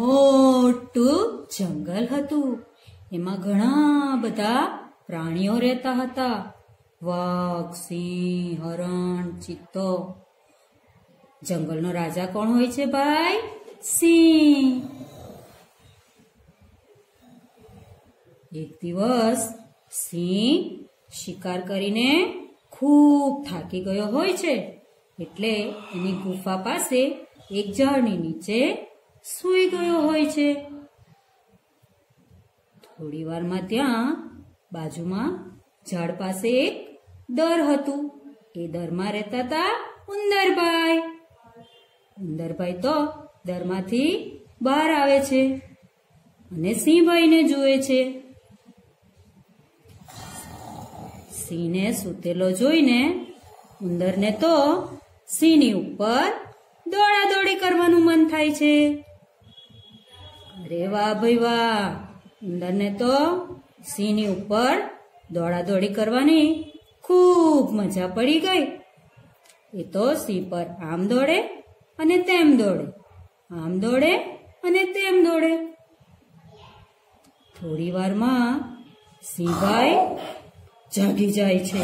મોટું જંગલ હતું. એમાં ઘણા બધા પ્રાણીઓ રહેતા હતા. વાઘ, સિંહ, હરણ, ચિત્તો. જંગલનો રાજા કોણ હોય છે ભાઈ? સિંહ. એક દિવસ સિંહ શિકાર કરીને ખૂબ થાકી ગયો હોય છે. એટલે એની ગુફા પાસે એક ઝાડની નીચે સૂઈ ગયો હોય છે. થોડી વારમાં ત્યાં બાજુમાં ઝાડ પાસે એક દર હતું. એ દરમાં રહેતા હતા ઉંદરભાઈ. ઉંદરભાઈ તો દરમાંથી બહાર આવે છે અને સિંહભાઈને જુએ છે. સિંહને સૂતેલો જોઈને ઉંદરને તો સિંહની ઉપર દોડાદોડી કરવાનું મન થાય છે. અરે વાહ ભાઈ વાહ ઉંદરને તો સિંહની ઉપર દોડાદોડી કરવાની ખૂબ મજા પડી ગઈ. એ તો સિંહ પર આમ દોડે અને તેમ દોડે. આમ દોડે અને તેમ દોડે. થોડી વારમાં સિંહભાઈ જાગી જાય છે.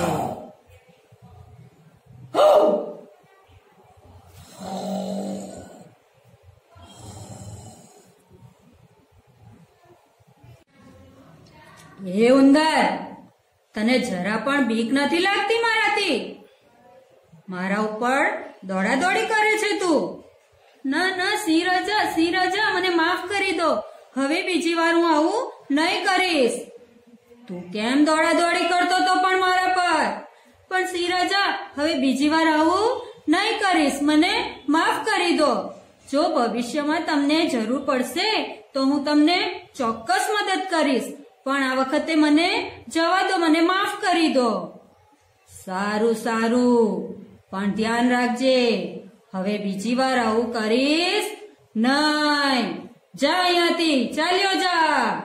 હે ઉંદર, તને જરા પણ બીક નથી લાગતી મારાથી? મારા ઉપર દોડાદોડી કરે છે તું. ના ના સિંહ રાજા સિંહ રાજા મને માફ કરી દો. હવે બીજી વાર હું આવું નહીં કરીશ. તું કેમ દોડાદોડી કરતો તો પણ મારા પર? પણ સિંહ રાજા હવે બીજી વાર આવું નહીં કરીશ. મને માફ કરી દો. જો ભવિષ્યમાં તમને જરૂર પડશે, તો હું તમને ચોક્કસ મદદ કરીશ. પણ આ વખતે મને જવા દો, મને માફ કરી દો. સારું સારું. પણ ધ્યાન રાખજે. હવે બીજી વાર આવું કરીશ નહીં. જા અહીંયાથી. ચાલ્યો જા.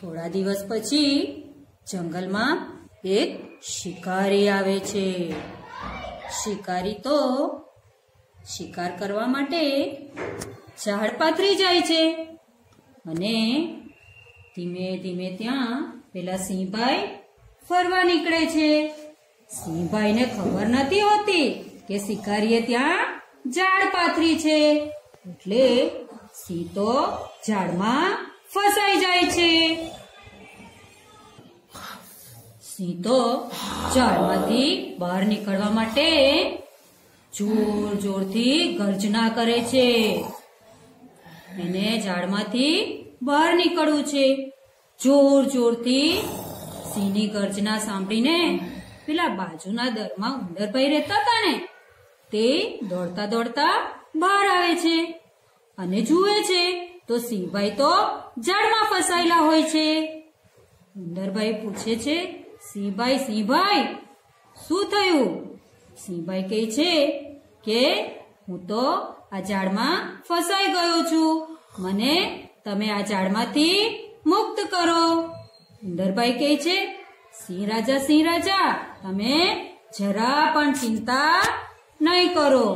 થોડા દિવસ પછી જંગલમાં એક શિકારી આવે છે. શિકારી તો શિકાર કરવા માટે ઝાડ પાથરી જાય છે. અને ધીમે ધીમે ત્યાં પેલા સિંહભાઈ ફરવા નીકળે છે. સિંહભાઈને ખબર નથી હોતી કે શિકારીએ ત્યાં ઝાડ પાથરી છે. એટલે સિંહ તો ઝાડમાં ફસાઈ જાય છે. સિંહ તો ઝાડમાંથી બહાર નીકળવા માટે જોર જોરથી ગર્જના કરે છે. એને ઝાડમાંથી બહાર નીકળવું છે. જોર જોરથી સિંહની ગર્જના સાંભળીને પેલા બાજુના દરમાં ઉંદરભાઈ રહેતા હતા ને, તે દોડતા દોડતા બહાર આવે છે અને જુએ છે તો સિંહભાઈ તો ઝાડમાં ફસાયેલા હોય છે. ઉંદરભાઈ પૂછે છે, સિંહભાઈ સિંહભાઈ, શું થયું? સિંહભાઈ કહે છે કે, હું તો આ ઝાડમાં ફસાઈ ગયો છું. મને તમે આ ઝાડમાંથી મુક્ત કરો. ઉંદરભાઈ કહે છે, સિંહ રાજા સિંહ રાજા, તમે જરા પણ ચિંતા નહીં કરો.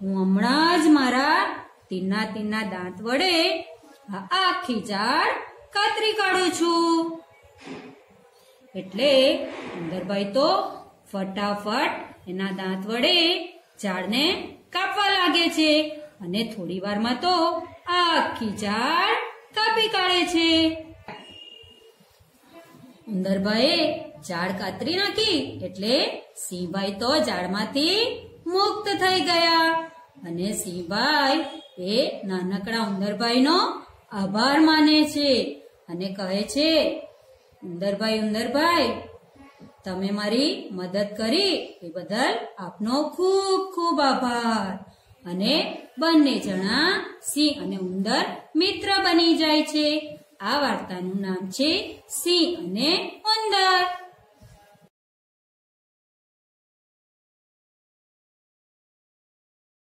હું હમણાં જ મારા તીના તીના દાંત વડે આ આખી ઝાડ કાતરી કાઢું છું. એટલે ઉંદરભાઈ તો ફટાફટ એના દાંત વડે ઝાડને કાપવા લાગે છે અને થોડી વારમાં તો આખી ઝાડ કાપી કાઢે છે. ઉંદરભાઈએ ઝાડ કાતરી નાખી એટલે સિંહભાઈ તો ઝાડમાંથી મુક્ત થઈ ગયા અને સિંહભાઈ એ નાનકડા ઉંદરભાઈનો આભાર માને છે અને કહે છે ઉંદરભાઈ ઉંદરભાઈ તમે મારી મદદ કરી એ બદલ આપનો ખૂબ ખૂબ આભાર. અને બંને જણા સિંહ અને ઉંદર મિત્ર બની જાય છે. આ વાર્તાનું નામ છે સિંહ અને ઉંદર.